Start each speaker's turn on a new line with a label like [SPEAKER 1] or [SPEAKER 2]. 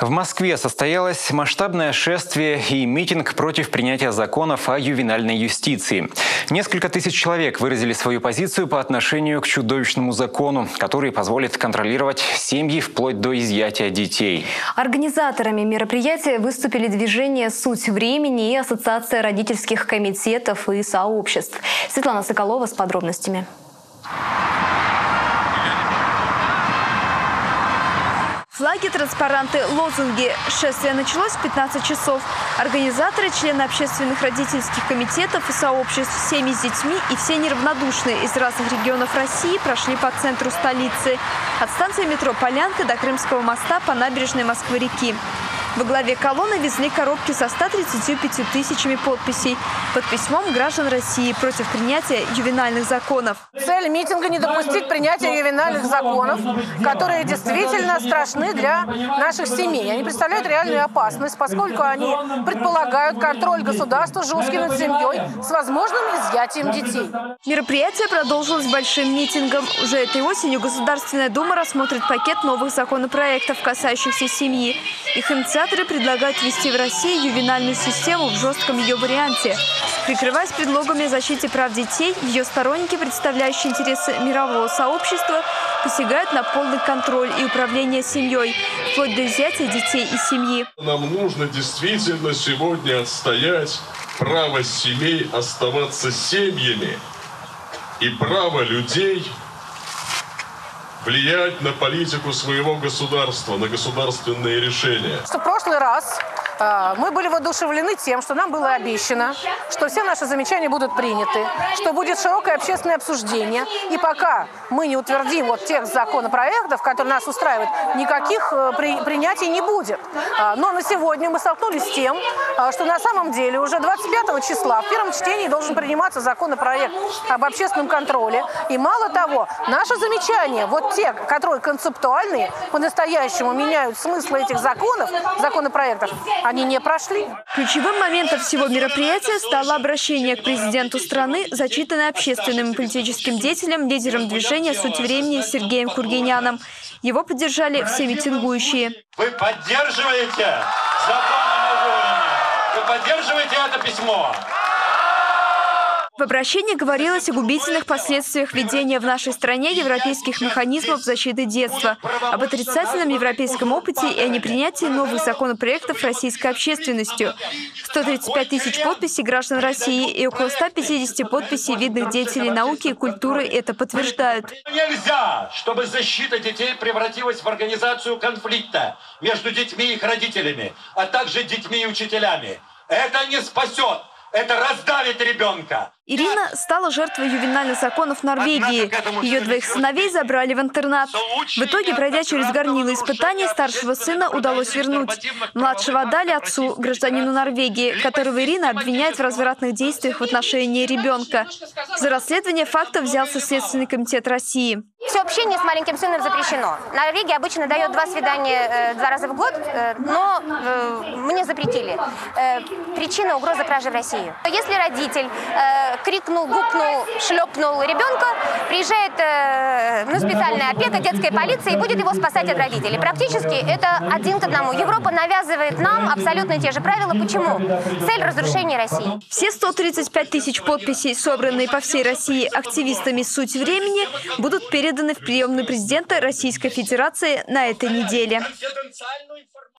[SPEAKER 1] В Москве состоялось масштабное шествие и митинг против принятия законов о ювенальной юстиции. Несколько тысяч человек выразили свою позицию по отношению к чудовищному закону, который позволит контролировать семьи вплоть до изъятия детей.
[SPEAKER 2] Организаторами мероприятия выступили движение «Суть времени» и Ассоциация родительских комитетов и сообществ. Светлана Соколова с подробностями. Флаги, транспаранты, лозунги. Шествие началось в 15 часов. Организаторы, члены общественных родительских комитетов и сообществ, семьи с детьми и все неравнодушные из разных регионов России прошли по центру столицы. От станции метро «Полянка» до Крымского моста по набережной Москвы-реки. Во главе колонны везли коробки со 135 тысячами подписей под письмом граждан России против принятия ювенальных законов.
[SPEAKER 3] Цель митинга – не допустить принятия ювенальных законов, которые действительно страшны для наших семей. Они представляют реальную опасность, поскольку они предполагают контроль государства жесткий над семьей с возможным изъятием детей.
[SPEAKER 2] Мероприятие продолжилось большим митингом. Уже этой осенью Государственная Дума рассмотрит пакет новых законопроектов, касающихся семьи. Их инициатор Организаторы предлагают ввести в России ювенальную систему в жестком ее варианте. Прикрываясь предлогами о защите прав детей, ее сторонники, представляющие интересы мирового сообщества, посягают на полный контроль и управление семьей, вплоть до изъятия детей из семьи.
[SPEAKER 4] Нам нужно действительно сегодня отстоять право семей оставаться семьями и право людей влиять на политику своего государства, на государственные решения.
[SPEAKER 3] В прошлый раз мы были воодушевлены тем, что нам было обещано, что все наши замечания будут приняты, что будет широкое общественное обсуждение. И пока мы не утвердим вот тех законопроектов, которые нас устраивают, никаких э, при, принятий не будет. А, но на сегодня мы столкнулись с тем, а, что на самом деле уже 25 числа в первом чтении должен приниматься законопроект об общественном контроле. И мало того, наши замечания, вот те, которые концептуальные, по-настоящему меняют смысл этих законов, законопроектов, они не прошли.
[SPEAKER 2] Ключевым моментом всего мероприятия стало обращение к президенту страны, зачитанное общественным и политическим деятелем, лидером движения «Суть времени» Сергеем Кургиняном. Его поддержали все митингующие.
[SPEAKER 5] Вы поддерживаете закон о Вы поддерживаете это письмо?
[SPEAKER 2] В обращении говорилось о губительных последствиях введения в нашей стране европейских механизмов защиты детства, об отрицательном европейском опыте и о непринятии новых законопроектов российской общественностью. 135 тысяч подписей граждан России и около 150 подписей видных деятелей науки и культуры это подтверждают.
[SPEAKER 5] Нельзя, чтобы защита детей превратилась в организацию конфликта между детьми и их родителями, а также детьми и учителями. Это не спасет это раздавит ребенка.
[SPEAKER 2] Ирина стала жертвой ювенальных законов Норвегии. Ее двоих сыновей забрали в интернат. В итоге, пройдя через горнило испытаний, старшего сына удалось вернуть. Младшего отдали отцу, гражданину Норвегии, которого Ирина обвиняет в развратных действиях в отношении ребенка. За расследование факта взялся Следственный комитет России.
[SPEAKER 6] Все общение с маленьким сыном запрещено. Норвегия обычно дает два свидания э, два раза в год, э, но э, мне запретили. Э, причина угрозы кражи в России. Если родитель э, крикнул, гукнул, шлепнул ребенка, приезжает э, ну, специальная опека, детская полиция и будет его спасать от родителей. Практически это один к одному. Европа навязывает нам абсолютно те же правила. Почему? Цель разрушения России.
[SPEAKER 2] Все 135 тысяч подписей, собранные по всей России активистами «Суть времени», будут переданы в приемную президента Российской Федерации на этой неделе.